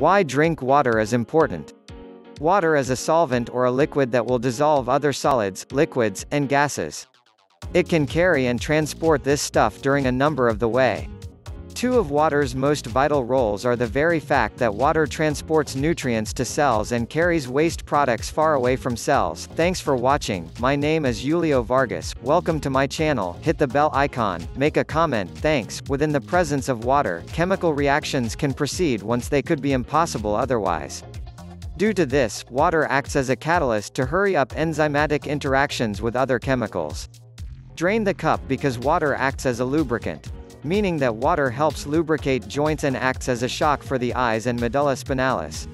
Why drink water is important. Water is a solvent or a liquid that will dissolve other solids, liquids, and gases. It can carry and transport this stuff during a number of the way. Two of water's most vital roles are the very fact that water transports nutrients to cells and carries waste products far away from cells. Thanks for watching, my name is Yulio Vargas, welcome to my channel, hit the bell icon, make a comment, thanks. Within the presence of water, chemical reactions can proceed once they could be impossible otherwise. Due to this, water acts as a catalyst to hurry up enzymatic interactions with other chemicals. Drain the cup because water acts as a lubricant meaning that water helps lubricate joints and acts as a shock for the eyes and medulla spinalis.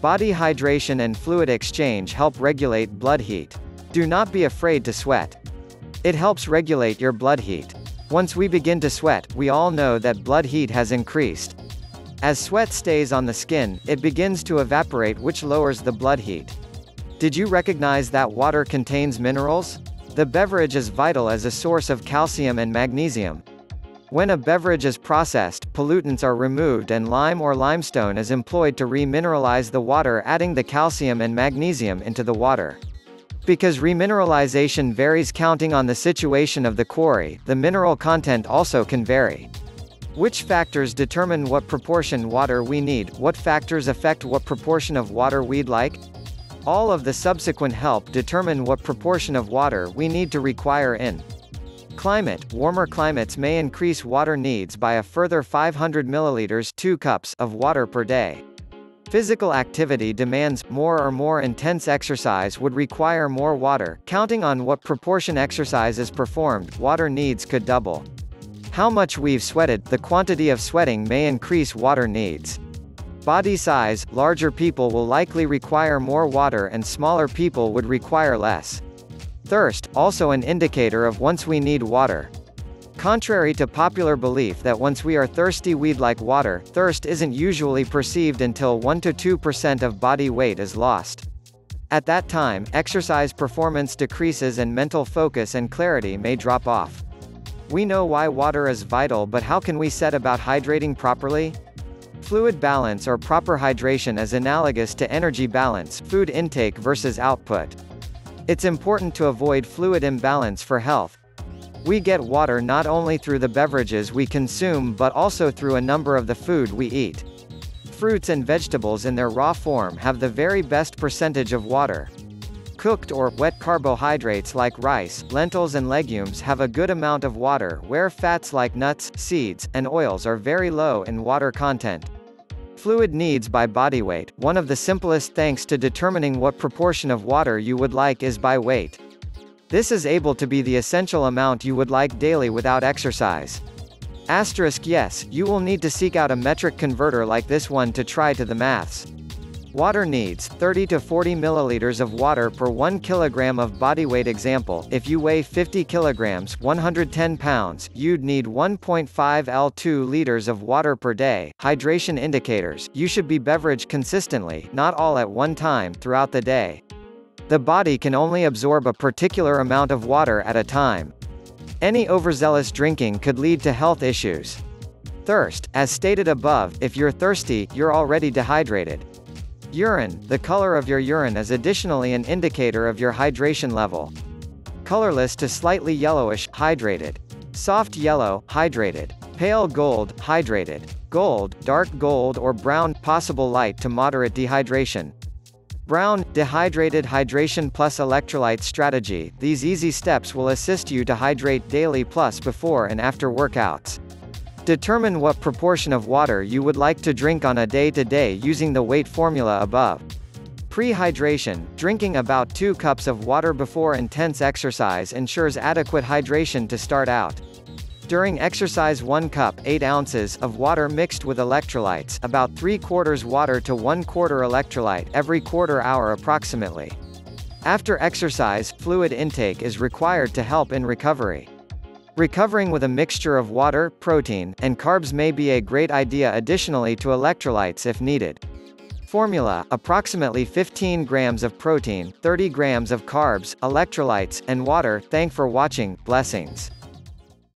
Body hydration and fluid exchange help regulate blood heat. Do not be afraid to sweat. It helps regulate your blood heat. Once we begin to sweat, we all know that blood heat has increased. As sweat stays on the skin, it begins to evaporate which lowers the blood heat. Did you recognize that water contains minerals? The beverage is vital as a source of calcium and magnesium. When a beverage is processed, pollutants are removed and lime or limestone is employed to remineralize the water adding the calcium and magnesium into the water. Because remineralization varies counting on the situation of the quarry, the mineral content also can vary. Which factors determine what proportion water we need, what factors affect what proportion of water we'd like? All of the subsequent help determine what proportion of water we need to require in Climate Warmer climates may increase water needs by a further 500 milliliters 2 cups of water per day. Physical activity demands more or more intense exercise would require more water. Counting on what proportion exercise is performed, water needs could double. How much we've sweated, the quantity of sweating may increase water needs. Body size, larger people will likely require more water and smaller people would require less. Thirst, also an indicator of once we need water. Contrary to popular belief that once we are thirsty we'd like water, thirst isn't usually perceived until 1-2% of body weight is lost. At that time, exercise performance decreases and mental focus and clarity may drop off. We know why water is vital but how can we set about hydrating properly? Fluid balance or proper hydration is analogous to energy balance, food intake versus output. It's important to avoid fluid imbalance for health. We get water not only through the beverages we consume but also through a number of the food we eat. Fruits and vegetables in their raw form have the very best percentage of water. Cooked or wet carbohydrates like rice, lentils and legumes have a good amount of water where fats like nuts, seeds, and oils are very low in water content. Fluid needs by body weight. One of the simplest thanks to determining what proportion of water you would like is by weight. This is able to be the essential amount you would like daily without exercise. Asterisk yes, you will need to seek out a metric converter like this one to try to the maths. Water needs 30 to 40 milliliters of water per 1 kilogram of body weight example. If you weigh 50 kilograms, 110 pounds, you'd need 1.5 L2 liters of water per day. Hydration indicators. You should be beverage consistently, not all at one time throughout the day. The body can only absorb a particular amount of water at a time. Any overzealous drinking could lead to health issues. Thirst. As stated above, if you're thirsty, you're already dehydrated. Urine, the color of your urine is additionally an indicator of your hydration level. Colorless to slightly yellowish, hydrated. Soft yellow, hydrated. Pale gold, hydrated. Gold, dark gold or brown, possible light to moderate dehydration. Brown, dehydrated hydration plus electrolyte strategy. These easy steps will assist you to hydrate daily plus before and after workouts. Determine what proportion of water you would like to drink on a day-to-day -day using the weight formula above. Pre-hydration, drinking about 2 cups of water before intense exercise ensures adequate hydration to start out. During exercise 1 cup 8 ounces of water mixed with electrolytes about 3 quarters water to 1 quarter electrolyte every quarter hour approximately. After exercise, fluid intake is required to help in recovery. Recovering with a mixture of water, protein, and carbs may be a great idea additionally to electrolytes if needed. Formula, approximately 15 grams of protein, 30 grams of carbs, electrolytes, and water. Thank for watching, blessings.